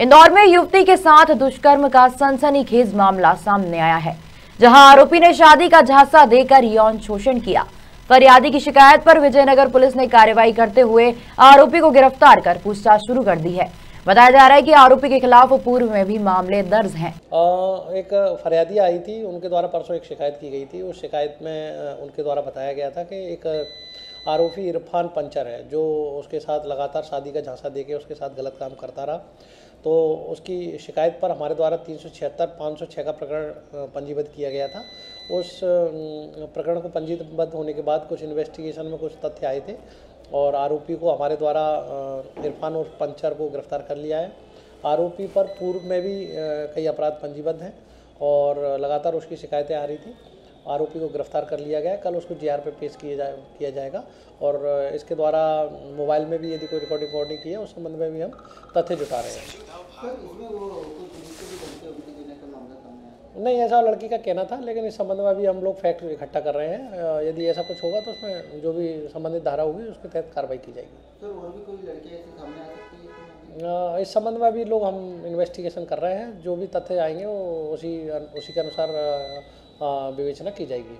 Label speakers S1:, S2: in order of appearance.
S1: इंदौर में युवती के साथ दुष्कर्म का सनसनीखेज मामला सामने आया है, जहाँ आरोपी ने शादी का झांसा देकर यौन शोषण किया। फरियादी की शिकायत पर विजयनगर पुलिस ने कार्रवाई करते हुए आरोपी को गिरफ़्तार कर पूछताछ शुरू कर दी है। बताया जा रहा है कि आरोपी के खिलाफ पूर्व में भी मामले दर्ज हैं।
S2: एक फरियादी आई थी, उनके द्वारा परसों एक शिकायत की गई थी। उस शिकायत में उनके द्वारा बताया गया था कि एक आरोपी इरफान पंचर है, जो उसके साथ लगातार शादी का झांसा दे के उसके साथ गलत काम करता रहा। तो उसकी शिकायत पर हमारे द्वारा तीन सौ छिहत्तर, पाँच सौ छः का प्रकरण पंजीबद्ध किया गया था। उस प्रकरण को पंजीबद्ध होने के बाद कुछ इन्वेस्टिगेशन में कुछ तथ्य आए थे और आरोपी को हमारे द्वारा इरफान और पंचर को गिरफ़्तार कर लिया है। आरोपी पर पूर्व में भी कई अपराध पंजीबद्ध हैं और लगातार उसकी शिकायतें आ रही थी। आरोपी को गिरफ़्तार कर लिया गया। कल उसको जीआर पे पेश किया जाए किया जाएगा। और इसके द्वारा मोबाइल में भी यदि कोई रिकॉर्डिंग वॉर्डिंग की है, उस संबंध में भी हम तथ्य जुटा रहे हैं। नहीं, ऐसा लड़की का कहना था, लेकिन इस संबंध में अभी हम लोग फैक्ट इकट्ठा कर रहे हैं। यदि ऐसा कुछ होगा तो उसमें जो भी संबंधित धारा होगी, उसके तहत कार्रवाई की जाएगी। है, इस संबंध में अभी लोग हम इन्वेस्टिगेशन कर रहे हैं। जो भी तथ्य आएँगे, वो उसी उसी के अनुसार विवेचना की जाएगी।